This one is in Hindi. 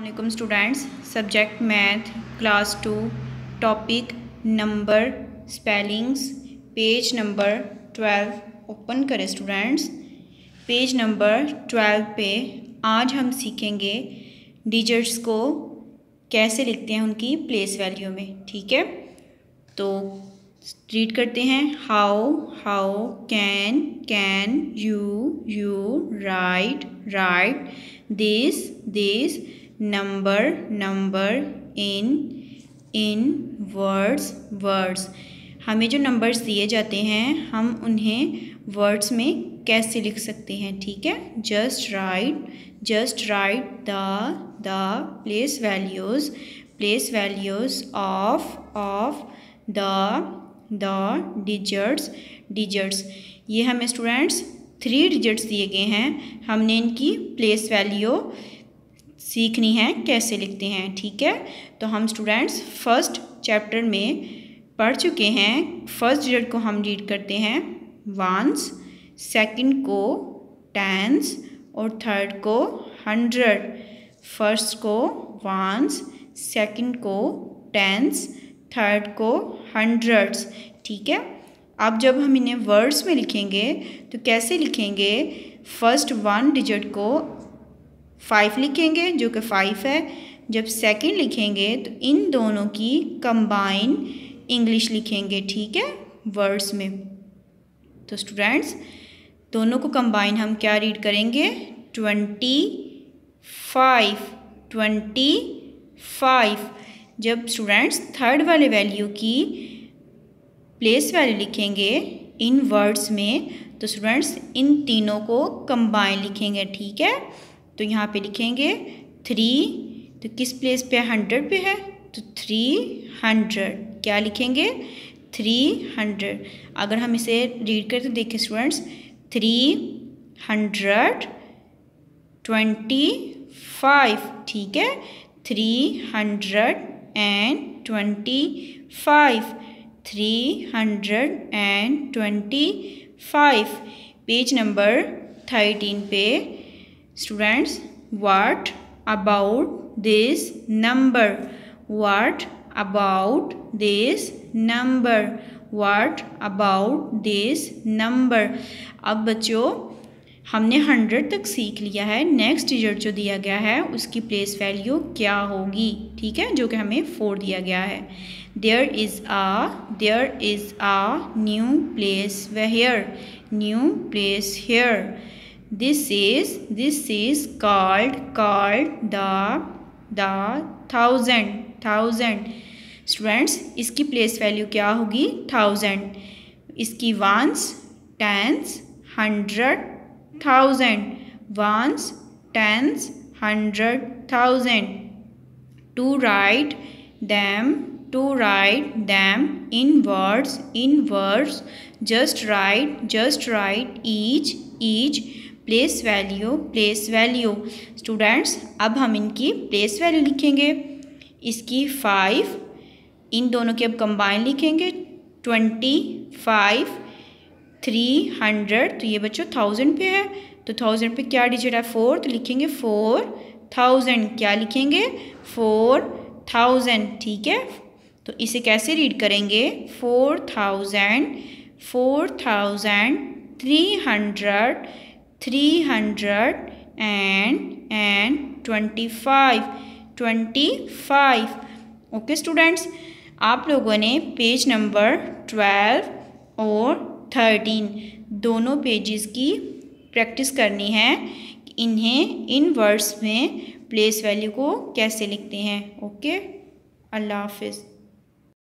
अल्लाम students subject math class two topic number spellings page number twelve open करें स्टूडेंट्स पेज नंबर ट्वेल्व पे आज हम सीखेंगे डिजिट्स को कैसे लिखते हैं उनकी प्लेस वैल्यू में, ठीक है? तो रीड करते हैं. How how can can you you write write this this number number, in in, words words. हमें जो नंबर्स दिए जाते हैं, हम उन्हें वर्ड्स में कैसे लिख सकते हैं, ठीक है? Just write just write the the, place values place values of of the the digits digits. ये हमें स्टूडेंट्स थ्री डिजिट्स दिए गए हैं। हमने इनकी प्लेस वैल्यू सीखनी है, कैसे लिखते हैं, ठीक है? तो हम स्टूडेंट्स फ़र्स्ट चैप्टर में पढ़ चुके हैं। फ़र्स्ट डिजिट को हम रीड करते हैं। वंस सेकंड को टेंस और थर्ड को हंड्रेड फ़र्स्ट को वंस सेकंड को टेंस थर्ड को हंड्रेड्स ठीक है? अब जब हम इन्हें वर्ड्स में लिखेंगे तो कैसे लिखेंगे? फ़र्स्ट वन डिजिट को फाइव लिखेंगे, जो कि फाइव है। जब सेकंड लिखेंगे तो इन दोनों की कंबाइन इंग्लिश लिखेंगे, ठीक है? वर्ड्स में। तो स्टूडेंट्स दोनों को कंबाइन हम क्या रीड करेंगे? ट्वेंटी फाइव ट्वेंटी फाइव जब स्टूडेंट्स थर्ड वाले वैल्यू की प्लेस वैल्यू लिखेंगे, इन वर्ड्स में तो स्टूडेंट्स इन तीनों को कंबाइन लिखेंगे, ठीक है? तो यहाँ पे लिखेंगे थ्री तो किस प्लेस पे हंड्रेड पे है? तो थ्री हंड्रेड क्या लिखेंगे? थ्री हंड्रेड अगर हम इसे रीड करें तो देखिए students three hundred twenty five ठीक है? Three hundred and twenty five three hundred and twenty five page number thirteen पे students what about this number what about this number what about this number अब बच्चों, हमने हंड्रेड तक सीख लिया है। नेक्स्ट डिजिट जो दिया गया है, उसकी प्लेस वैल्यू क्या होगी? ठीक है? जो कि हमें फोर दिया गया है। There is a there is a new place where new place here this is this is called called the the thousand thousand students इसकी प्लेस वैल्यू क्या होगी थाउज़ेंड इसकी ones tens hundred thousand ones, tens, hundred, thousand. To write them, to write them in words, in words. Just write, just write each, each. Place value place value students अब हम इनकी प्लेस वैल्यू लिखेंगे। इसकी फाइव इन दोनों की अब कंबाइन लिखेंगे। ट्वेंटी फाइव थ्री हंड्रेड तो ये बच्चों थाउज़ेंड पे है। तो थाउज़ेंड पे क्या डिजिट है? फोर तो लिखेंगे फोर थाउज़ेंड क्या लिखेंगे? फोर थाउज़ेंड ठीक है? तो इसे कैसे रीड करेंगे? Four thousand four thousand three hundred three hundred and and twenty five twenty five okay students आप लोगों ने पेज नंबर ट्वेल्व और थर्टीन दोनों पेजेस की प्रैक्टिस करनी है इन्हें इन वर्ड्स में प्लेस वैल्यू को कैसे लिखते हैं। ओके अल्लाह हाफिज़।